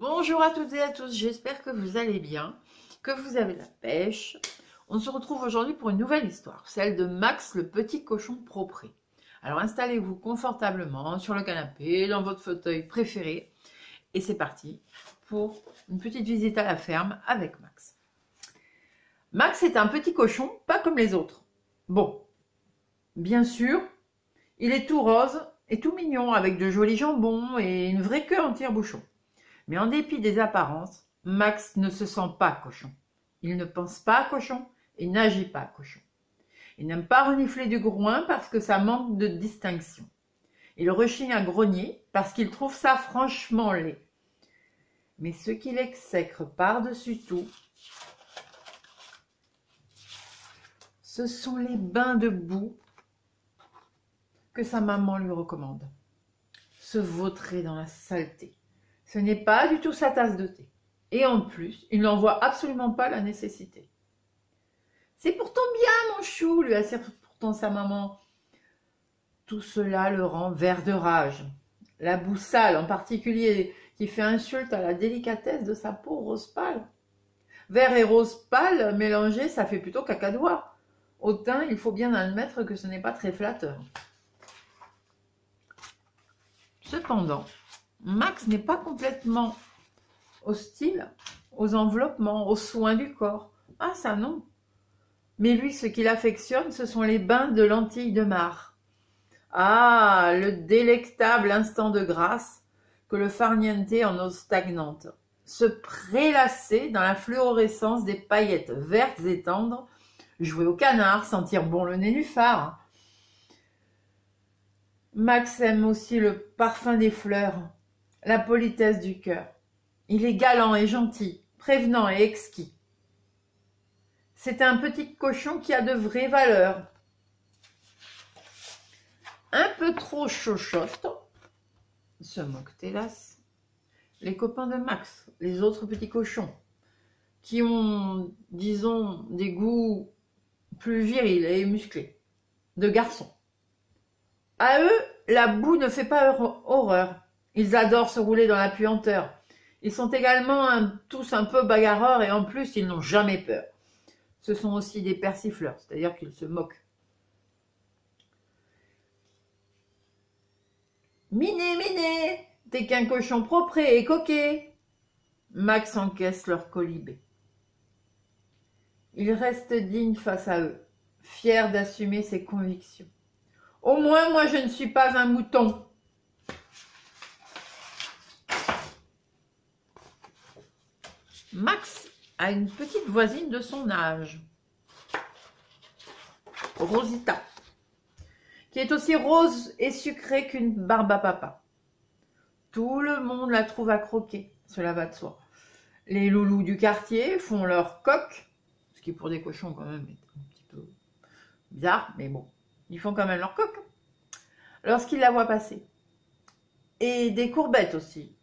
Bonjour à toutes et à tous, j'espère que vous allez bien, que vous avez la pêche. On se retrouve aujourd'hui pour une nouvelle histoire, celle de Max le petit cochon propré. Alors installez-vous confortablement sur le canapé, dans votre fauteuil préféré, et c'est parti pour une petite visite à la ferme avec Max. Max est un petit cochon, pas comme les autres. Bon, bien sûr, il est tout rose et tout mignon, avec de jolis jambons et une vraie queue en tire-bouchon. Mais en dépit des apparences, Max ne se sent pas cochon. Il ne pense pas cochon et n'agit pas cochon. Il n'aime pas renifler du groin parce que ça manque de distinction. Il rechigne à grogner parce qu'il trouve ça franchement laid. Mais ce qu'il exècre par-dessus tout, ce sont les bains de boue que sa maman lui recommande. Se vautrer dans la saleté. Ce n'est pas du tout sa tasse de thé. Et en plus, il n'en voit absolument pas la nécessité. C'est pourtant bien, mon chou, lui assure pourtant sa maman. Tout cela le rend vert de rage. La boue sale, en particulier, qui fait insulte à la délicatesse de sa peau rose pâle. Vert et rose pâle mélangés, ça fait plutôt cacadois. Au teint, il faut bien admettre que ce n'est pas très flatteur. Cependant, Max n'est pas complètement hostile aux enveloppements, aux soins du corps. Ah ça non. Mais lui, ce qu'il affectionne, ce sont les bains de lentilles de mar. Ah, le délectable instant de grâce que le farniente en eau stagnante. Se prélasser dans la fluorescence des paillettes vertes et tendres, jouer au canard, sentir bon le nénuphar, Max aime aussi le parfum des fleurs, la politesse du cœur. Il est galant et gentil, prévenant et exquis. C'est un petit cochon qui a de vraies valeurs. Un peu trop chochotte, se moque hélas les copains de Max, les autres petits cochons, qui ont, disons, des goûts plus virils et musclés, de garçons. À eux, la boue ne fait pas horreur. Ils adorent se rouler dans la puanteur. Ils sont également tous un peu bagarreurs et en plus, ils n'ont jamais peur. Ce sont aussi des persifleurs, c'est-à-dire qu'ils se moquent. Miné, miné, t'es qu'un cochon propre et coquet. Max encaisse leur colibé. Il reste digne face à eux, fier d'assumer ses convictions. Au moins, moi, je ne suis pas un mouton. Max a une petite voisine de son âge, Rosita, qui est aussi rose et sucrée qu'une barbe à papa. Tout le monde la trouve à croquer, cela va de soi. Les loulous du quartier font leur coque, ce qui pour des cochons quand même est un petit peu bizarre, mais bon, ils font quand même leur coque. Lorsqu'ils la voient passer. Et des courbettes aussi.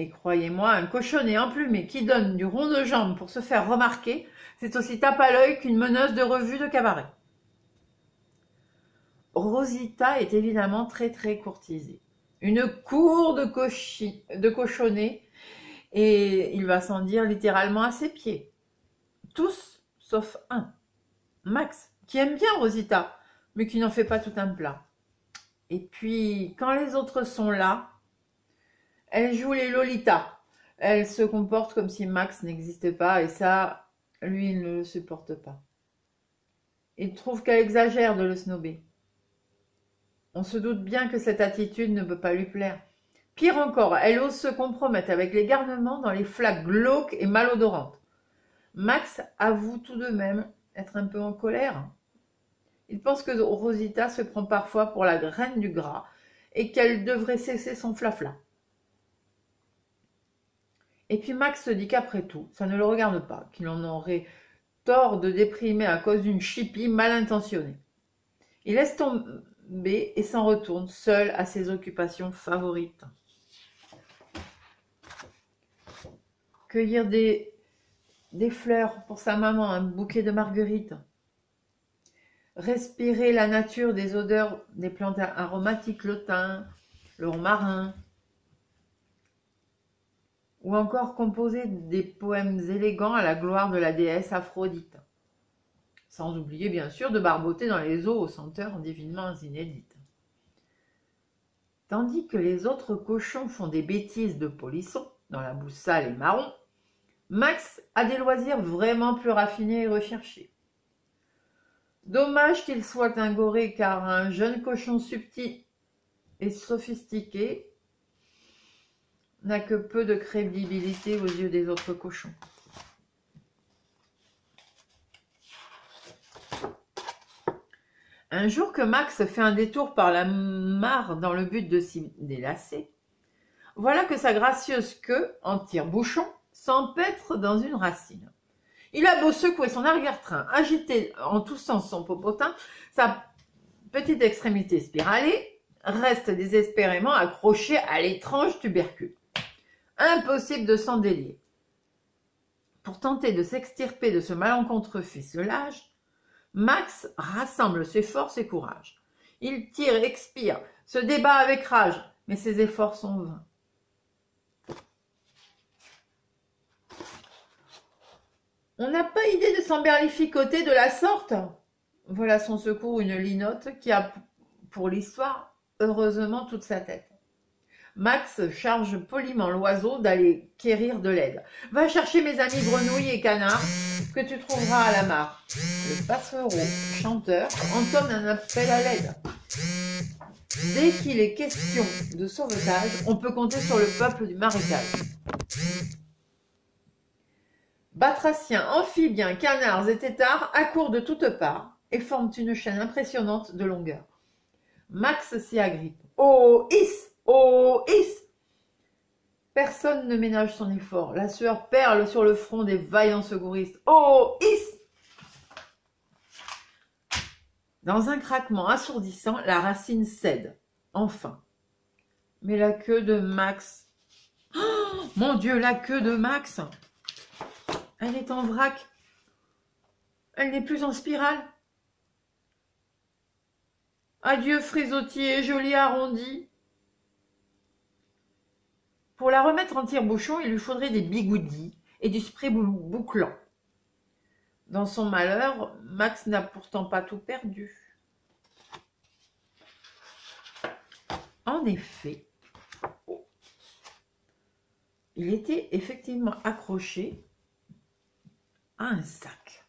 Et croyez-moi, un cochonnet emplumé qui donne du rond de jambe pour se faire remarquer, c'est aussi tape à l'œil qu'une meneuse de revue de cabaret. Rosita est évidemment très très courtisée. Une cour de, cochonnets et il va s'en dire littéralement à ses pieds. Tous sauf un, Max, qui aime bien Rosita, mais qui n'en fait pas tout un plat. Et puis, quand les autres sont là, elle joue les Lolita. Elle se comporte comme si Max n'existait pas, et ça, lui, il ne le supporte pas. Il trouve qu'elle exagère de le snober. On se doute bien que cette attitude ne peut pas lui plaire. Pire encore, elle ose se compromettre avec les garnements dans les flaques glauques et malodorantes. Max avoue tout de même être un peu en colère. Il pense que Rosita se prend parfois pour la graine du gras et qu'elle devrait cesser son flafla. Et puis Max se dit qu'après tout, ça ne le regarde pas, qu'il en aurait tort de déprimer à cause d'une chipie mal intentionnée. Il laisse tomber et s'en retourne seul à ses occupations favorites. Cueillir des, fleurs pour sa maman, un bouquet de marguerites respirer la nature des odeurs des plantes aromatiques, le thym, le romarin. Ou encore composer des poèmes élégants à la gloire de la déesse Aphrodite. Sans oublier bien sûr de barboter dans les eaux aux senteurs divinement inédites. Tandis que les autres cochons font des bêtises de polissons dans la boue sale et marron, Max a des loisirs vraiment plus raffinés et recherchés. Dommage qu'il soit un goré car un jeune cochon subtil et sophistiqué n'a que peu de crédibilité aux yeux des autres cochons. Un jour que Max fait un détour par la mare dans le but de s'y délasser, voilà que sa gracieuse queue, en tire-bouchon, s'empêtre dans une racine. Il a beau secouer son arrière-train, agiter en tous sens son popotin, sa petite extrémité spiralée reste désespérément accrochée à l'étrange tubercule. Impossible de s'en délier. Pour tenter de s'extirper de ce malencontreux ficelage, Max rassemble ses forces et courage. Il tire, expire, se débat avec rage, mais ses efforts sont vains. On n'a pas idée de s'emberlificoter de la sorte? Voilà son secours une linotte qui a pour l'histoire heureusement toute sa tête. Max charge poliment l'oiseau d'aller quérir de l'aide. Va chercher mes amis grenouilles et canards que tu trouveras à la mare. Le passereau chanteur entonne un appel à l'aide. Dès qu'il est question de sauvetage, on peut compter sur le peuple du marécage. Batraciens, amphibiens, canards et têtards accourent de toutes parts et forment une chaîne impressionnante de longueur. Max s'y agrippe. Oh, is Oh, is Personne ne ménage son effort. La sueur perle sur le front des vaillants secouristes. Oh, is Dans un craquement assourdissant, la racine cède. Enfin. Mais la queue de Max. Oh, mon Dieu, la queue de Max Elle est en vrac. Elle n'est plus en spirale. Adieu frisottier, joli arrondi. Pour la remettre en tire-bouchon, il lui faudrait des bigoudis et du spray bouclant. Dans son malheur, Max n'a pourtant pas tout perdu. En effet, il était effectivement accroché à un sac.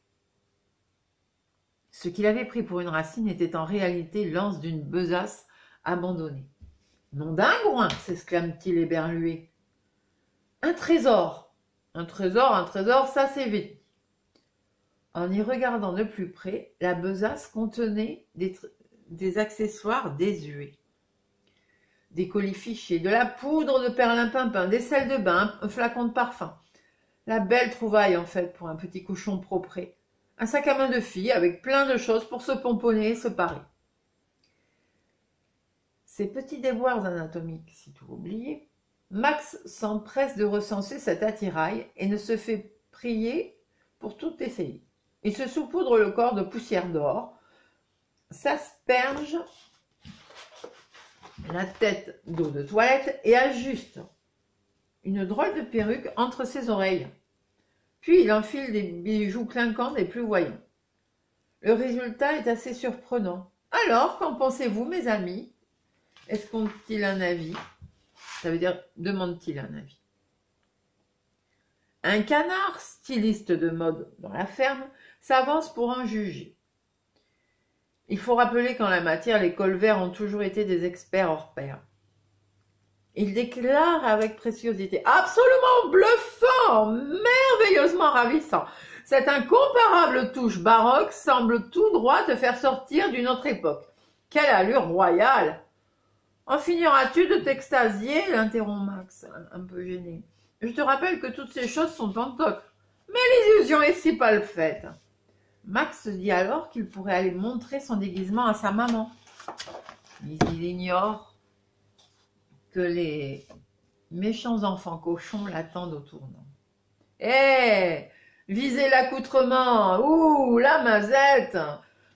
Ce qu'il avait pris pour une racine était en réalité l'anse d'une besace abandonnée. Nom d'un s'exclame-t-il éberlué. Un trésor. Un trésor, un trésor, ça c'est vite. En y regardant de plus près, la besace contenait des, accessoires désuets. Des colifichets, de la poudre de perlimpinpin, des sels de bain, un flacon de parfum. La belle trouvaille en fait pour un petit cochon propre. Un sac à main de fille avec plein de choses pour se pomponner et se parer. Ces petits déboires anatomiques, si tout oublié, Max s'empresse de recenser cet attirail et ne se fait prier pour tout essayer. Il se saupoudre le corps de poussière d'or, s'asperge la tête d'eau de toilette et ajuste une drôle de perruque entre ses oreilles. Puis il enfile des bijoux clinquants des plus voyants. Le résultat est assez surprenant. Alors, qu'en pensez-vous, mes amis? Est-ce qu'on t un avis? Ça veut dire demande-t-il un avis? Un canard, styliste de mode dans la ferme, s'avance pour en juger. Il faut rappeler qu'en la matière, les colverts ont toujours été des experts hors pair. Il déclare avec préciosité Absolument bluffant, merveilleusement ravissant. Cette incomparable touche baroque semble tout droit te faire sortir d'une autre époque. Quelle allure royale en finiras-tu de t'extasier? l'interrompt Max, un peu gêné. Je te rappelle que toutes ces choses sont pantoques. Mais l'illusion est si pas le fait. Max dit alors qu'il pourrait aller montrer son déguisement à sa maman. Mais il ignore que les méchants enfants cochons l'attendent au tournant. Eh Visez l'accoutrement Ouh La mazette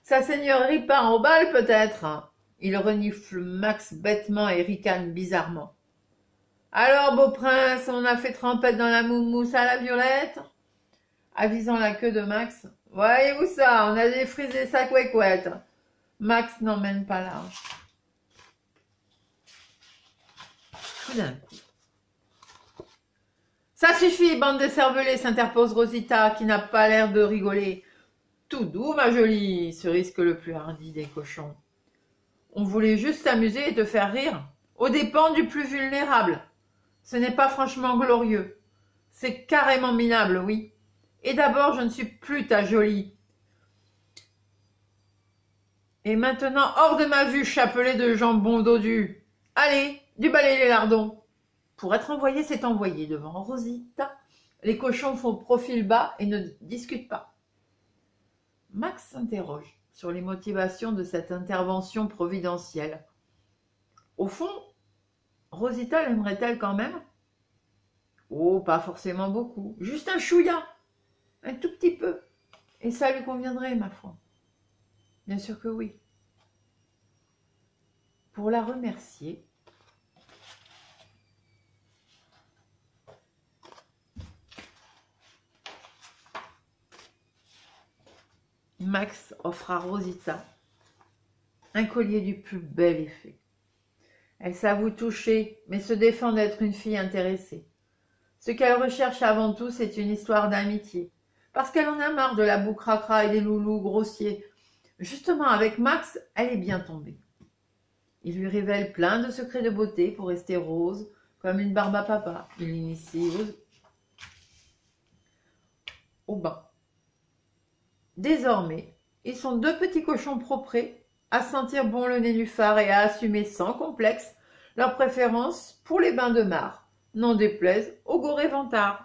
Sa seigneurie pas en balle peut-être? Il renifle Max bêtement et ricane bizarrement. Alors, beau prince, on a fait trempette dans la moumousse à la violette? Avisant la queue de Max. Voyez-vous ça, on a défrisé sa couette. Max n'emmène pas large. Tout d'un coup. Ça suffit, bande de cervelés, s'interpose Rosita, qui n'a pas l'air de rigoler. Tout doux, ma jolie, se risque le plus hardi des cochons. On voulait juste s'amuser et te faire rire, aux dépens du plus vulnérable. Ce n'est pas franchement glorieux. C'est carrément minable, oui. Et d'abord, je ne suis plus ta jolie. Et maintenant, hors de ma vue, chapelet de jambon dodu. Allez, du balai les lardons. Pour être envoyé, c'est envoyé devant Rosita. Les cochons font profil bas et ne discutent pas. Max s'interroge sur les motivations de cette intervention providentielle. Au fond, Rosita l'aimerait-elle quand même? Oh, pas forcément beaucoup. Juste un chouïa. Un tout petit peu. Et ça lui conviendrait, ma foi. Bien sûr que oui. Pour la remercier, Max offre à Rosita un collier du plus bel effet. Elle s'avoue touchée, mais se défend d'être une fille intéressée. Ce qu'elle recherche avant tout, c'est une histoire d'amitié, parce qu'elle en a marre de la boucracra et des loulous grossiers. Justement, avec Max, elle est bien tombée. Il lui révèle plein de secrets de beauté pour rester rose, comme une barbe à papa. Il l'initie au bain. Désormais, ils sont deux petits cochons propres à sentir bon le nénuphar et à assumer sans complexe leur préférence pour les bains de mare, n'en déplaise au goré ventard.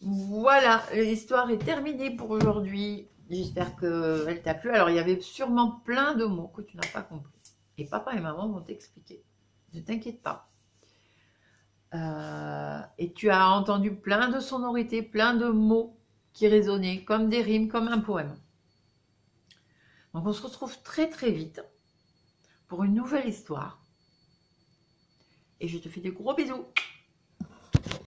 Voilà, l'histoire est terminée pour aujourd'hui. J'espère qu'elle t'a plu. Alors, il y avait sûrement plein de mots que tu n'as pas compris. Et papa et maman vont t'expliquer. Ne t'inquiète pas. Euh, et tu as entendu plein de sonorités, plein de mots qui résonnaient comme des rimes, comme un poème. Donc on se retrouve très très vite pour une nouvelle histoire. Et je te fais des gros bisous.